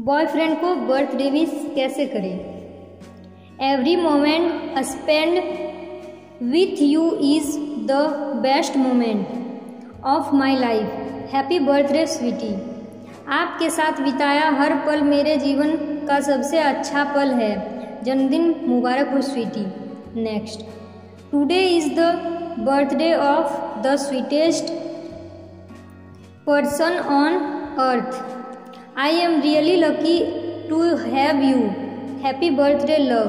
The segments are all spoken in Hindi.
बॉयफ्रेंड को बर्थडे विश कैसे करें? Every moment spend with you is the best moment of my life happy birthday sweetie आपके साथ बिताया हर पल मेरे जीवन का सबसे अच्छा पल है। जन्मदिन मुबारक हो sweetie next today is the birthday of the sweetest person on earth I am really lucky to have you happy birthday love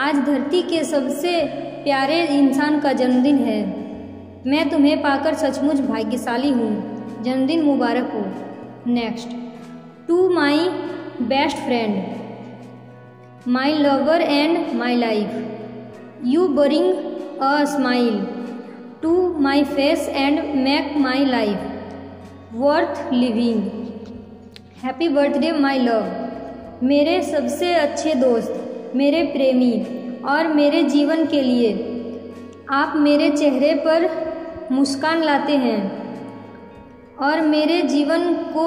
आज धरती के सबसे प्यारे इंसान का जन्मदिन है। मैं तुम्हें पाकर सचमुच भाग्यशाली हूँ। जन्मदिन मुबारक हो। Next to my best friend my lover and my life you bring a smile to my face and make my life worth living happy birthday my love मेरे सबसे अच्छे दोस्त, मेरे प्रेमी और मेरे जीवन के लिए आप मेरे चेहरे पर मुस्कान लाते हैं और मेरे जीवन को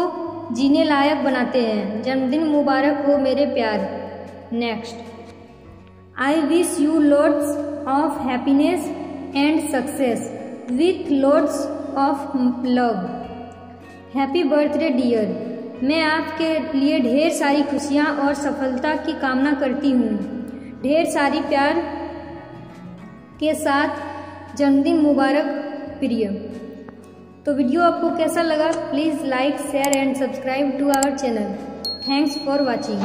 जीने लायक बनाते हैं। जन्मदिन मुबारक हो मेरे प्यार। Next I wish you loads of happiness and success with loads of love happy birthday dear मैं आपके लिए ढेर सारी खुशियाँ और सफलता की कामना करती हूँ। ढेर सारी प्यार के साथ जन्मदिन मुबारक, प्रिय। तो वीडियो आपको कैसा लगा? Please like share and subscribe to our channel thanks for watching